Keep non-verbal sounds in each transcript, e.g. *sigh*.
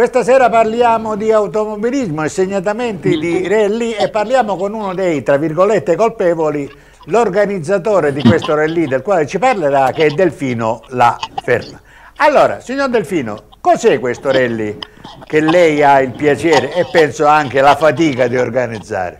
Questa sera parliamo di automobilismo e segnatamente di rally e parliamo con uno dei, tra virgolette, colpevoli, l'organizzatore di questo rally del quale ci parlerà, che è Delfino La Ferma. Allora, signor Delfino, cos'è questo rally che lei ha il piacere e penso anche la fatica di organizzare?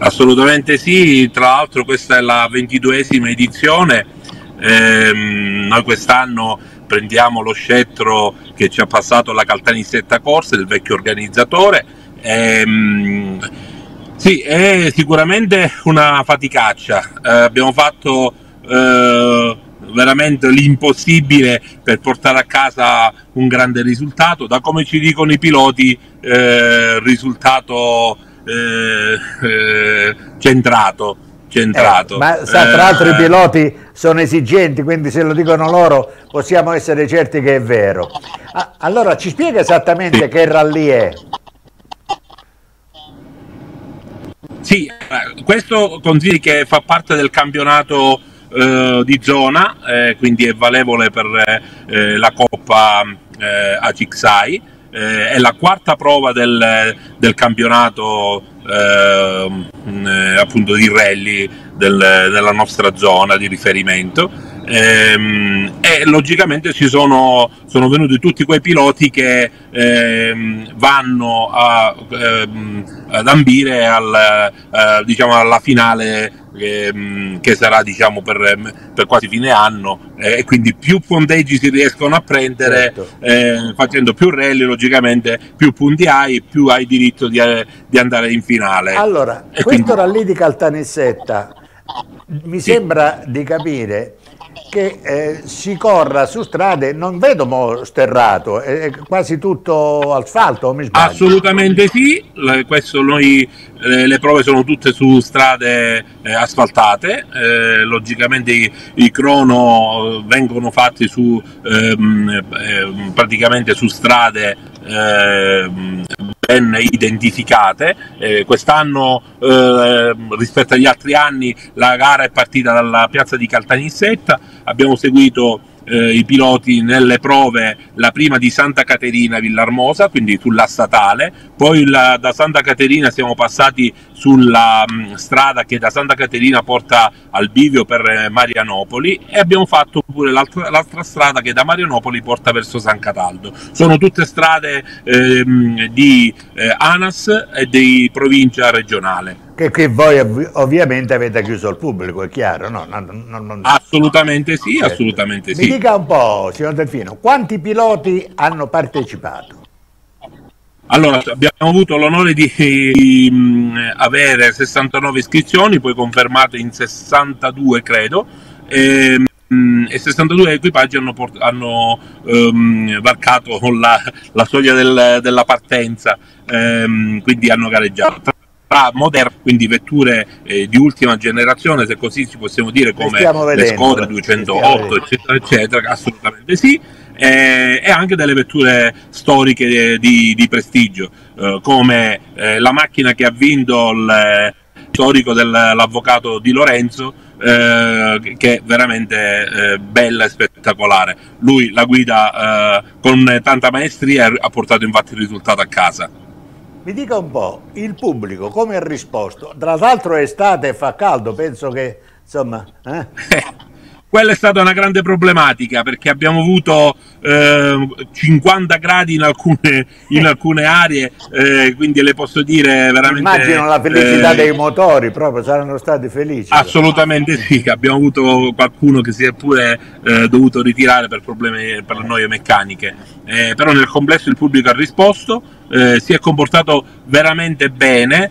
Assolutamente sì, tra l'altro questa è la ventiduesima edizione, ehm, noi quest'anno prendiamo lo scettro che ci ha passato la Caltanissetta Corse, del vecchio organizzatore. Ehm, sì, è sicuramente una faticaccia, eh, abbiamo fatto eh, veramente l'impossibile per portare a casa un grande risultato, da come ci dicono i piloti, eh, risultato eh, eh, centrato centrato. Eh, ma sa, tra l'altro i eh, piloti sono esigenti, quindi se lo dicono loro possiamo essere certi che è vero. Ah, allora ci spiega esattamente sì. che rally è? Sì, eh, questo consigli che fa parte del campionato eh, di zona, eh, quindi è valevole per eh, la Coppa eh, Acixai, è la quarta prova del, del campionato Ehm, eh, appunto di rally del, della nostra zona di riferimento. Ehm, e logicamente ci sono, sono, venuti tutti quei piloti che ehm, vanno a, ehm, ad ambire al, eh, diciamo alla finale ehm, che sarà diciamo, per, per, quasi fine anno eh, e quindi più punteggi si riescono a prendere certo. eh, facendo più rally logicamente più punti hai più hai diritto di, di andare in finale allora e questo quindi... rally di Caltanissetta mi sì. sembra di capire che eh, si corra su strade, non vedo mo sterrato, è quasi tutto asfalto? Assolutamente sì, questo noi, le, le prove sono tutte su strade eh, asfaltate, eh, logicamente i, i, crono vengono fatti su, ehm, ehm praticamente su strade ehm, ben identificate. Eh, quest'anno eh, rispetto agli altri anni la gara è partita dalla piazza di Caltanissetta, abbiamo seguito eh, i piloti nelle prove, la prima di Santa Caterina Villarmosa, quindi sulla statale, poi la, da Santa Caterina siamo passati sulla mh, mm, strada che da Santa Caterina porta al bivio per eh, Marianopoli e abbiamo fatto pure l'altra, l'altra, strada che da Marianopoli porta verso San Cataldo. Sono tutte strade ehm, di eh, ANAS e di provincia regionale. Che, che, voi ov ovviamente avete chiuso al pubblico, è chiaro? No, no, no, assolutamente sì, certo. assolutamente sì. Mi dica un po', signor Delfino, quanti piloti hanno partecipato? Allora, abbiamo avuto l'onore di, di avere 69 iscrizioni, poi confermate in 62 credo, e, e 62 equipaggi hanno, hanno um, varcato la, la soglia del, della partenza, um, quindi hanno gareggiato tra moderne, quindi vetture eh, di ultima generazione, se così ci possiamo dire, come le Skoda 208, eccetera, eccetera, assolutamente sì, eh, e anche delle vetture storiche di, di prestigio, eh, come eh, la macchina che ha vinto il eh, storico dell'avvocato Di Lorenzo, eh, che è veramente eh, bella e spettacolare. Lui la guida eh, con tanta maestria e ha portato infatti il risultato a casa. Mi dica un po', il pubblico come ha risposto? Tra l'altro è estate e fa caldo, penso che insomma... Eh? *laughs* quella è stata una grande problematica perché abbiamo avuto eh, 50 gradi in alcune, in alcune aree, eh, quindi le posso dire veramente... Immagino la felicità eh, dei motori, proprio saranno stati felici. Assolutamente sì, abbiamo avuto qualcuno che si è pure eh, dovuto ritirare per problemi, per noie meccaniche, eh, però nel complesso il pubblico ha risposto, eh, si è comportato veramente bene.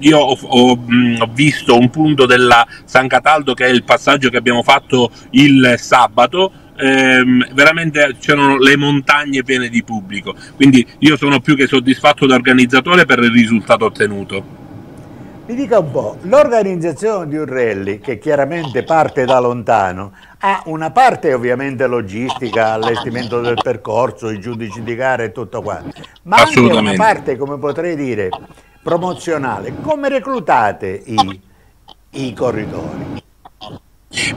Io ho, ho, ho, visto un punto della San Cataldo che è il passaggio che abbiamo fatto il sabato. Ehm, veramente c'erano le montagne piene di pubblico. Quindi io sono più che soddisfatto da organizzatore per il risultato ottenuto mi dica un po', l'organizzazione di un rally che chiaramente parte da lontano ha una parte ovviamente logistica, allestimento del percorso, i giudici di gara e tutto quanto, ma anche una parte, come potrei dire, promozionale, come reclutate i, i corridori?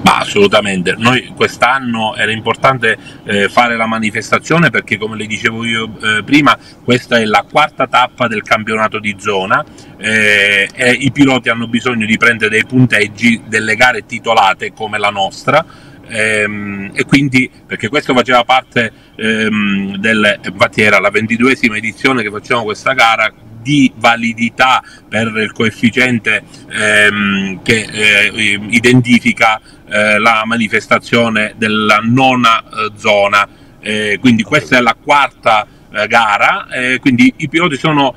Ma assolutamente, noi quest'anno era importante eh, fare la manifestazione perché come le dicevo io eh, prima questa è la quarta tappa del campionato di zona. Eh, e i piloti hanno bisogno di prendere dei punteggi delle gare titolate come la nostra. Ehm, e quindi perché questo faceva parte ehm, del, infatti era la ventiduesima edizione che facciamo questa gara di validità per il coefficiente ehm, che eh, identifica eh, la manifestazione della nona eh, zona. Eh, quindi questa è la quarta eh, gara, quindi i piloti sono,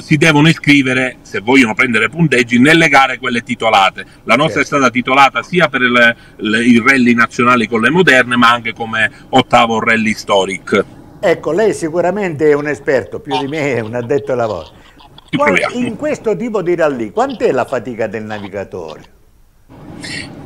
si devono iscrivere, se vogliono prendere punteggi, nelle gare quelle titolate. La nostra è stata titolata sia per il, il rally nazionali con le moderne, ma anche come ottavo rally storic. Ecco, lei sicuramente è un esperto, più di me è un addetto ai lavori. in questo tipo di rally, quant'è la fatica del navigatore?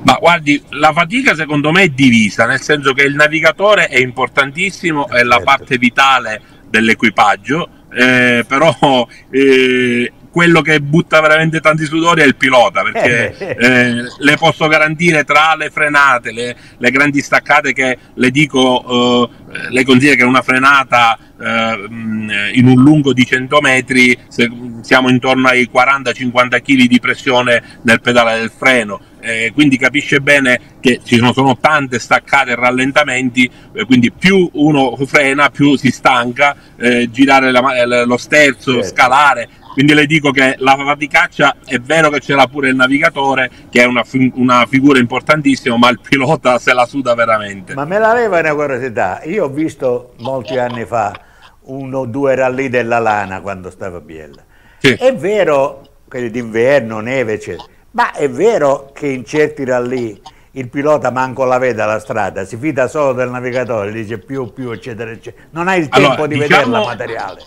Ma guardi, la fatica secondo me è divisa, nel senso che il navigatore è importantissimo, è la certo. parte vitale dell'equipaggio, eh, però eh, quello che butta veramente tanti sudori è il pilota perché eh, eh le posso garantire tra le frenate, le, le grandi staccate che le dico, eh, le consiglia che una frenata eh, in un lungo di 100 metri siamo intorno ai 40-50 kg di pressione nel pedale del freno. Eh, quindi capisce bene che ci sono, sono tante staccate e rallentamenti, eh, quindi più uno frena più si stanca, eh, girare la, lo sterzo, certo. scalare, quindi le dico che la faticaccia è vero che c'era pure il navigatore, che è una, una, figura importantissima, ma il pilota se la suda veramente. Ma me la leva una curiosità. Io ho visto molti anni fa uno o due rally della Lana quando stava a Biella. Sì. È vero, quelli d'inverno, neve, eccetera, ma è vero che in certi rally il pilota manco la vede la strada, si fida solo del navigatore, dice più, più, eccetera, eccetera. Non hai il tempo allora, di diciamo... vederla materiale.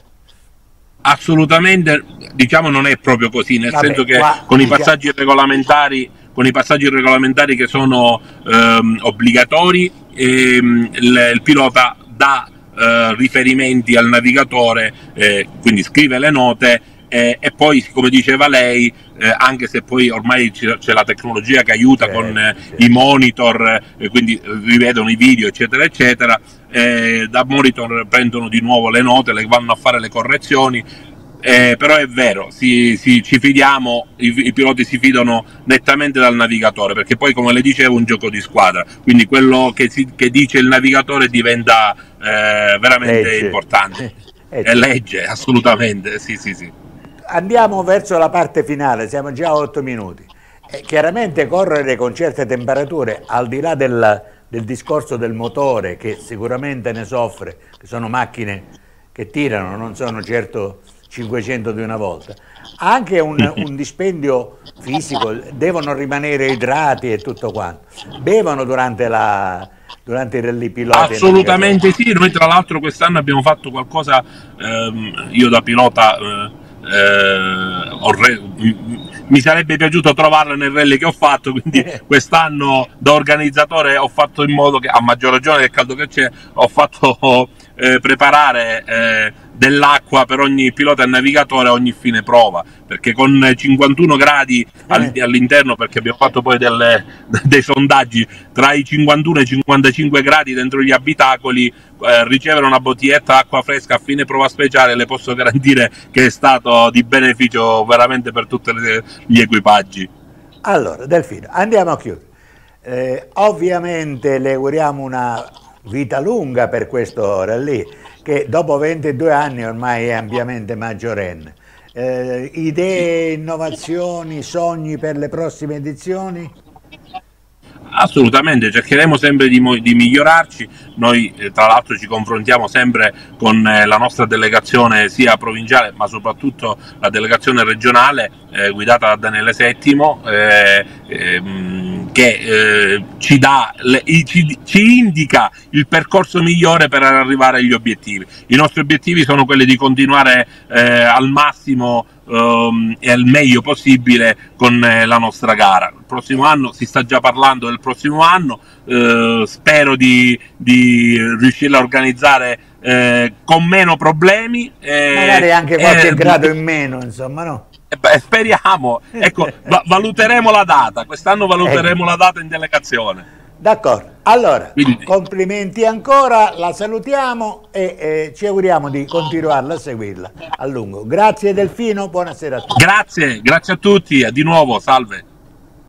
Assolutamente, diciamo non è proprio così, nel Vabbè, senso che qua, con, i passaggi regolamentari, con i passaggi regolamentari che sono ehm, obbligatori, ehm, il, il, pilota dà eh, riferimenti al navigatore, eh, quindi scrive le note eh, e poi, come diceva lei, eh, anche se poi ormai c'è la tecnologia che aiuta con i monitor, eh, quindi rivedono i video, eccetera, eccetera, eh, da monitor prendono di nuovo le note, le vanno a fare le correzioni. Eh, però è vero, si, si, ci fidiamo, i, i, piloti si fidano nettamente dal navigatore, perché poi come le dicevo è un gioco di squadra, quindi quello che, si, che dice il navigatore diventa eh, veramente legge. importante. *laughs* È legge, assolutamente, sì, sì, sì andiamo verso la parte finale, siamo già a 8 minuti. E chiaramente correre con certe temperature, al di là del, del discorso del motore, che sicuramente ne soffre, che sono macchine che tirano, non sono certo 500 di una volta, anche un, *laughs* un, dispendio fisico, devono rimanere idrati e tutto quanto. Bevono durante, la, durante i rally piloti? Assolutamente sì, noi tra l'altro quest'anno abbiamo fatto qualcosa, ehm, io da pilota... Eh, mi sarebbe piaciuto trovarlo nel rally che ho fatto, quindi *laughs* quest'anno da organizzatore ho fatto in modo che, a maggior ragione del caldo che c'è, ho fatto eh, preparare eh, dell'acqua per ogni pilota e navigatore a ogni fine prova, perché con 51 gradi eh. all'interno, perché abbiamo fatto poi delle, *laughs* dei sondaggi, tra i 51 e i 55 gradi dentro gli abitacoli, eh, ricevere una bottiglietta d'acqua fresca a fine prova speciale le posso garantire che è stato di beneficio veramente per tutti gli equipaggi. Allora, Delfino, andiamo a chiudere. Eh, ovviamente le auguriamo una vita lunga per questo rally che dopo 22 anni ormai è ampiamente maggiorenne. Eh, idee, innovazioni, sogni per le prossime edizioni? Assolutamente, cercheremo sempre di, di migliorarci, noi eh, tra l'altro ci confrontiamo sempre con eh, la nostra delegazione sia provinciale ma soprattutto la delegazione regionale eh, guidata da Daniele Settimo eh, ehm, che eh, ci, dà, le, ci, ci, indica il percorso migliore per arrivare agli obiettivi. I nostri obiettivi sono quelli di continuare eh, al massimo um, e al meglio possibile con eh, la nostra gara. Il prossimo anno si sta già parlando del prossimo anno, eh, spero di, di riuscire a organizzare eh, con meno problemi. Magari anche qualche grado in meno, insomma, no? beh, speriamo, ecco, va- valuteremo la data, quest'anno valuteremo la data in delegazione. D'accordo, allora Quindi- complimenti ancora, la salutiamo e eh, ci auguriamo di continuarla a seguirla a lungo. Grazie Delfino, buonasera a tutti. Grazie, grazie a tutti, di nuovo, salve.